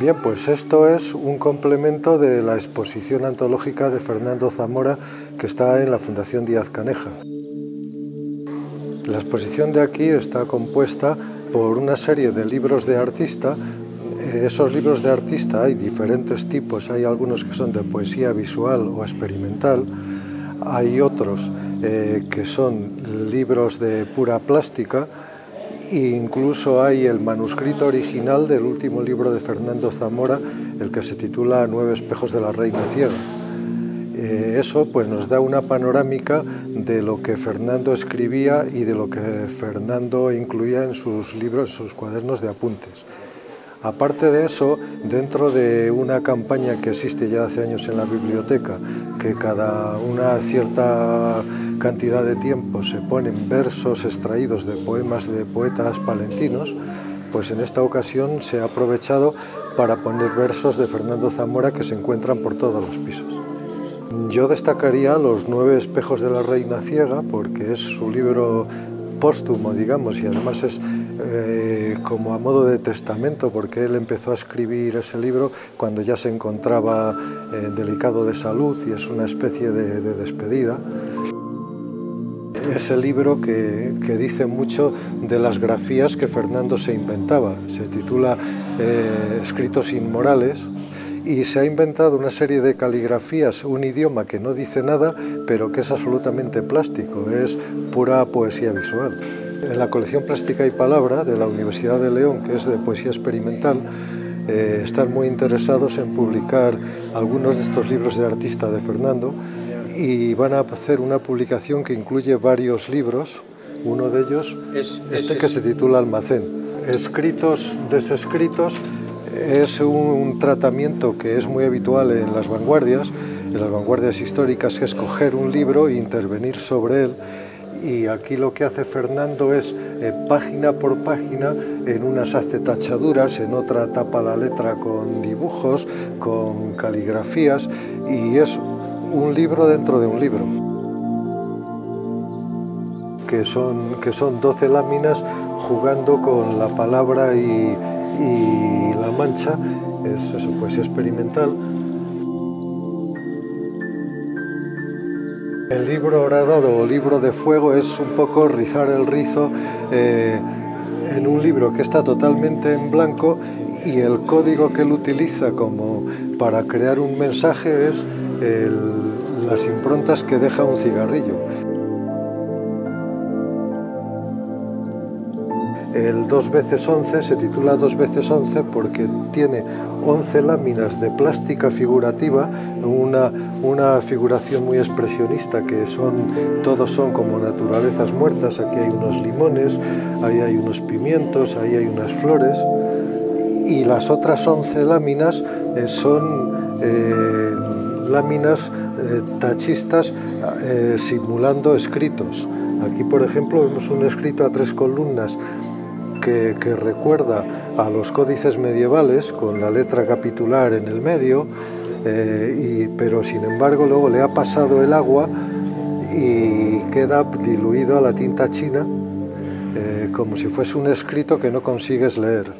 Bien, pues esto es un complemento de la exposición antológica de Fernando Zamora que está en la Fundación Díaz Caneja. La exposición de aquí está compuesta por una serie de libros de artista. Esos libros de artista hay diferentes tipos, hay algunos que son de poesía visual o experimental, hay otros eh, que son libros de pura plástica, incluso hay el manuscrito original del último libro de Fernando Zamora, el que se titula Nueve espejos de la reina ciega. Eh, eso pues nos da una panorámica de lo que Fernando escribía y de lo que Fernando incluía en sus libros, en sus cuadernos de apuntes. Aparte de eso, dentro de una campaña que existe ya hace años en la biblioteca, que cada una cierta cantidad de tiempo se ponen versos extraídos de poemas de poetas palentinos, pues en esta ocasión se ha aprovechado para poner versos de Fernando Zamora que se encuentran por todos los pisos. Yo destacaría Los nueve espejos de la reina ciega porque es su libro póstumo, digamos, y además es eh, como a modo de testamento, porque él empezó a escribir ese libro cuando ya se encontraba eh, delicado de salud y es una especie de, despedida. Es el libro que, dice mucho de las grafías que Fernando se inventaba. Se titula eh, Escritos Inmorales, y se ha inventado una serie de caligrafías, un idioma que no dice nada, pero que es absolutamente plástico, es pura poesía visual. En la colección Plástica y Palabra de la Universidad de León, que es de poesía experimental, eh, están muy interesados en publicar algunos de estos libros de artista de Fernando y van a hacer una publicación que incluye varios libros, uno de ellos es, este que se titula Almacén, escritos, desescritos es un tratamiento que es muy habitual en las vanguardias, en las vanguardias históricas, que es coger un libro e intervenir sobre él. Y aquí lo que hace Fernando es, eh, página por página, en unas hace tachaduras, en otra tapa la letra con dibujos, con caligrafías, y es un libro dentro de un libro. Que son, que son 12 láminas jugando con la palabra y, y La Mancha es eso, poesía experimental. El libro horadado o libro de fuego es un poco rizar el rizo eh, en un libro que está totalmente en blanco y el código que él utiliza como para crear un mensaje es las improntas que deja un cigarrillo. El 2 veces 11 se titula 2 veces 11 porque tiene 11 láminas de plástica figurativa, una, una figuración muy expresionista que son, todos son como naturalezas muertas, aquí hay unos limones, ahí hay unos pimientos, ahí hay unas flores y las otras 11 láminas eh, son eh, láminas eh, tachistas simulando escritos. Aquí, por ejemplo, vemos un escrito a tres columnas que, recuerda a los códices medievales con la letra capitular en el medio, eh, pero sin embargo luego le ha pasado el agua y queda diluido a la tinta china eh, como si fuese un escrito que no consigues leer.